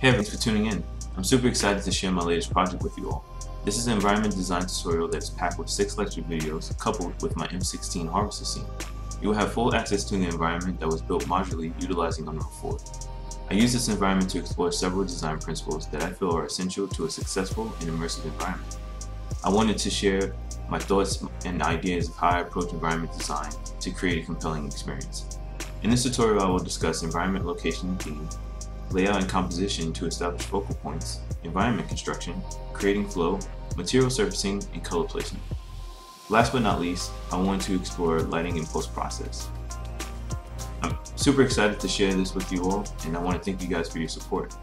Hey, thanks for tuning in. I'm super excited to share my latest project with you all. This is an environment design tutorial that is packed with 6 lecture videos coupled with my M16 harvester scene. You will have full access to the environment that was built modularly utilizing Unreal 4. I use this environment to explore several design principles that I feel are essential to a successful and immersive environment. I wanted to share my thoughts and ideas of how I approach environment design to create a compelling experience. In this tutorial I will discuss environment location and theme, layout and composition to establish focal points, environment construction, creating flow, material surfacing, and color placement. Last but not least, I want to explore lighting and post-process. I'm super excited to share this with you all, and I want to thank you guys for your support.